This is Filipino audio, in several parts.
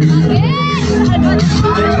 Yeah.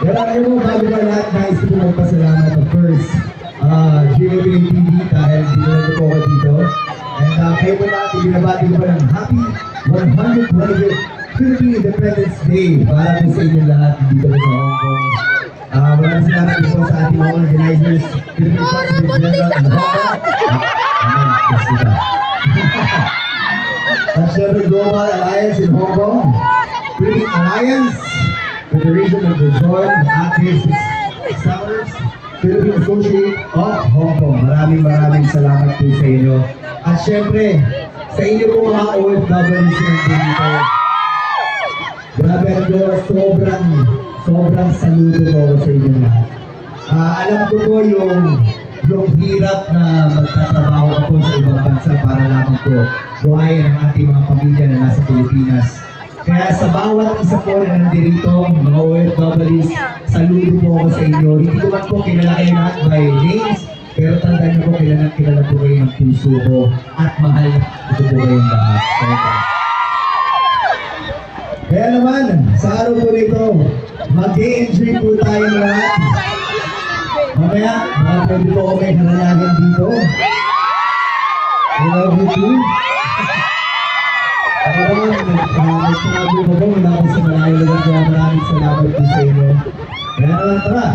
Pero alam mo, bago ka lahat, nais ko magpasalamat of first. Uh, GMA TV dahil dinala ko ako dito. And uh, kayo po natin, binabati ko pa ng happy 120th Philippine Independence Day para po sa inyo lahat dito sa Hong Kong. Uh, maraming salamat po sa ating mga organizers, Philippine Consulate General and Hong Kong. Amen. Yes, diba? At syempre, Global Alliance in Hong Kong, Philippine Alliance, Federation of Luzon, Athletes, Sellers, Philippine Associate of Hong Kong. Maraming maraming salamat po sa inyo. At syempre, sa inyo po mga OFWs dito. Grabe ako, sobrang, sobrang saludo ko sa inyo lahat. Ah, alam ko po yung yung hirap na magtatrabaho ako sa ibang bansa para lamang po Ilonggo. Buhay ng ating mga pamilya na nasa Pilipinas. Kaya sa bawat isa po na nandito, mga OFWs, saludo po ako sa inyo. Hindi ko man po kilala kayo lahat by names, pero tandaan niyo po kilala, kilala po kayo ng puso ko at mahal ito po kayong lahat. So, kaya naman, sa araw po nito, mag-enjoy po tayo lahat. Mamaya, baka pwede po ako may dito. I love you too. Nagsasabi ko po, wala ako sa malayo lugar, kaya maraming salamat po sa inyo. Kaya naman.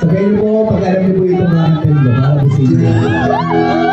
Sabihin niyo po, pag alam niyo po itong aking tendo, para po sa inyo.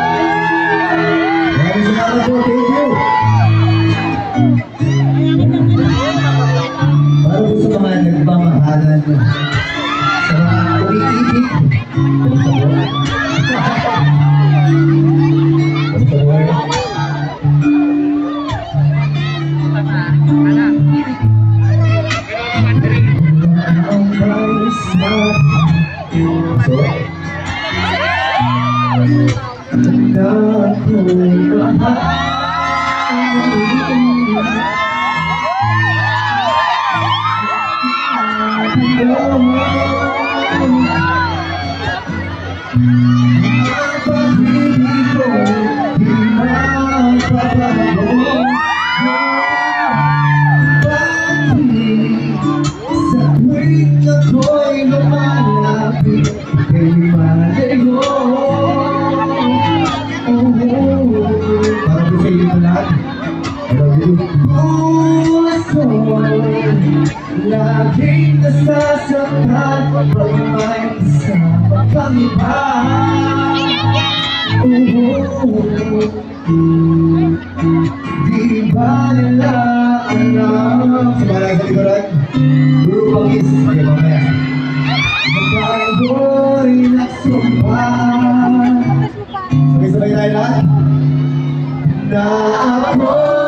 Guru ya, pakis dia ya. pamer Membauri nafsu Sampai sampai ya, tayo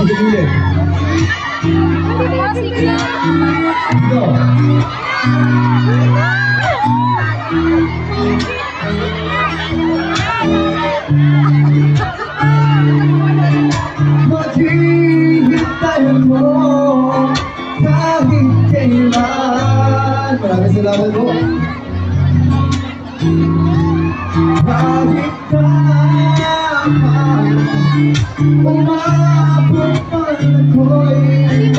가져줄래? Para que se la dejo. Uma profana coisa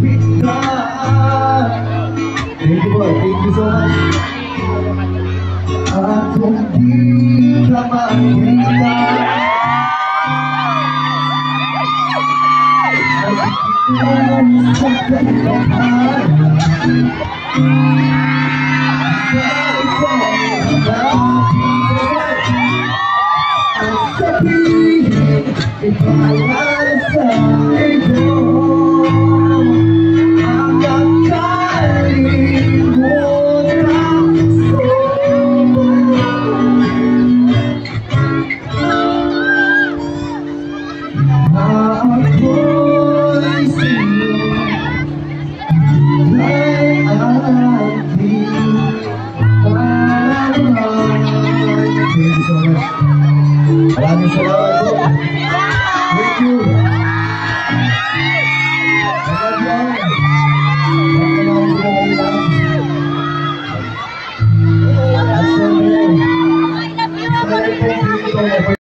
Pizza Tem que botar,